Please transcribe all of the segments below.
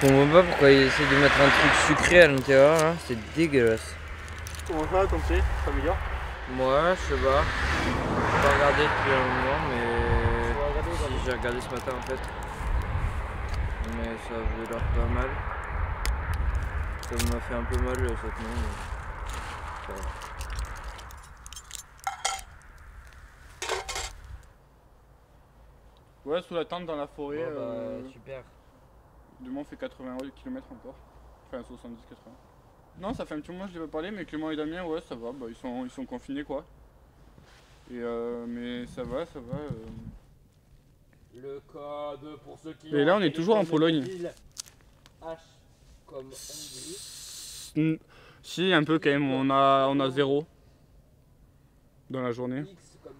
Je comprends pas pourquoi ils essaient de mettre un truc sucré à l'intérieur, là. C'est dégueulasse. Comment ça, comme c'est Ça améliore Moi, je sais pas. J'ai pas regardé depuis un moment, mais. Si, j'ai regardé ce matin en fait. Mais ça avait l'air pas mal. Ça m'a fait un peu mal cette nuit. mais ça va. Ouais, sous la tente dans la forêt. Bah, euh, super. Dumont fait 80 km encore. Enfin 70-80. Non, ça fait un petit moment que je l'ai pas parlé, mais Clément et Damien, ouais, ça va. Bah, ils, sont, ils sont confinés quoi. Et euh, mais ça va, ça va. euh. Le code pour ceux qui. Et là, on est toujours en Pologne. H comme Hongrie. Mm, Si, un peu quand même, on a, on a zéro dans la journée. X comme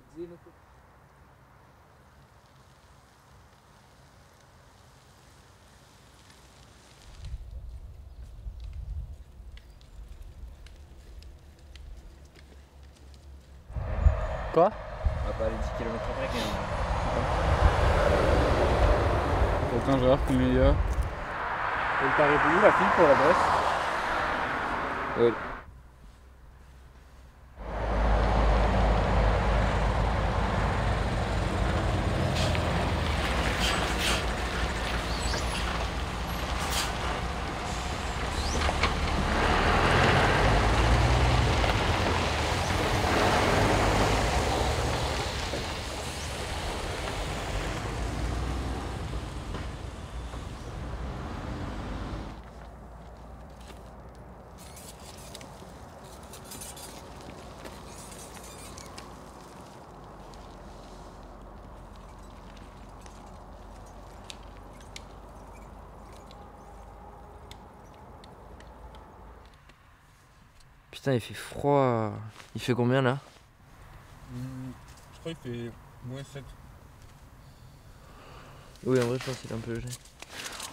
Quoi On va pas aller 10 km après quand même. Attends, je vais voir combien il y a. Elle t'a répondu la fille pour l'adresse? Oui. Putain, il fait froid. Il fait combien là? Je crois qu'il fait moins 7. Oui, en vrai, je pense qu'il est un peu léger.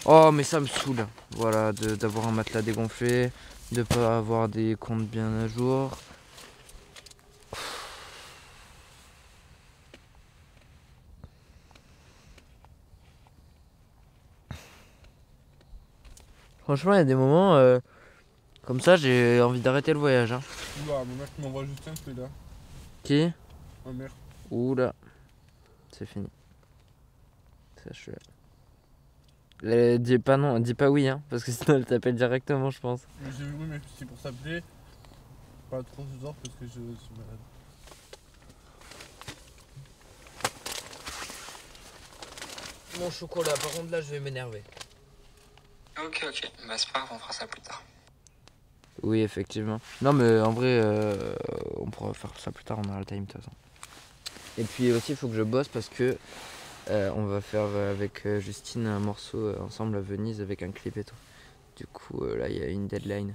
Oh, mais ça me saoule. Voilà, de- d'avoir un matelas dégonflé, de pas avoir des comptes bien à jour. Franchement, il y a des moments euh, comme ça, j'ai envie d'arrêter le voyage. Hein. Oula, mon mec m'envoie juste un truc là. Qui? Ma mère. Oula, c'est fini. Sache-le. Euh, dis pas non, dis pas oui, hein, parce que sinon elle t'appelle directement, je pense. Mais j'ai- Oui, mais c'est pour s'appeler. Pas trop ce soir parce que je suis malade. Mon chocolat, par contre là je vais m'énerver. Ok, ok. Bah, c'est pas grave, on fera ça plus tard. Oui, effectivement. Non, mais en vrai, euh, on pourra faire ça plus tard, on aura le time de toute façon. Et puis aussi, il faut que je bosse parce que euh, on va faire euh, avec Justine un morceau ensemble à Venise avec un clip et tout. Du coup, là, il y a une deadline.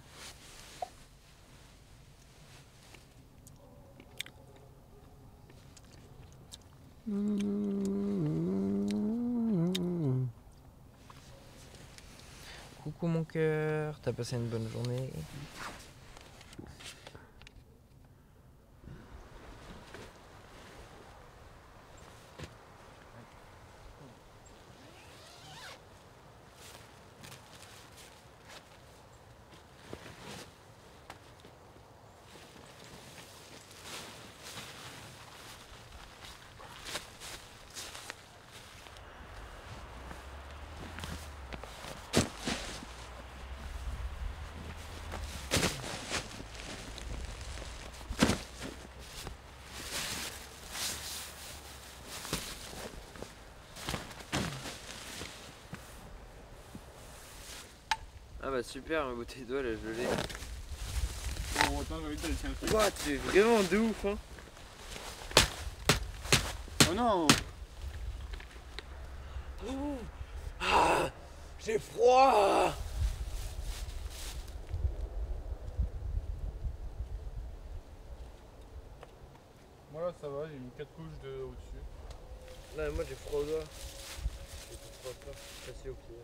Mon cœur, t'as passé une bonne journée Ah bah super, ma bouteille d'eau elle est gelée. Bon, attends, j'ai envie de truc. Ouah, tu es vraiment de ouf hein Oh non J'ai froid Moi ça va, j'ai mis 4 couches de au-dessus. Mais moi j'ai froid au doigt. J'ai tout froid corps, je suis passé au pied.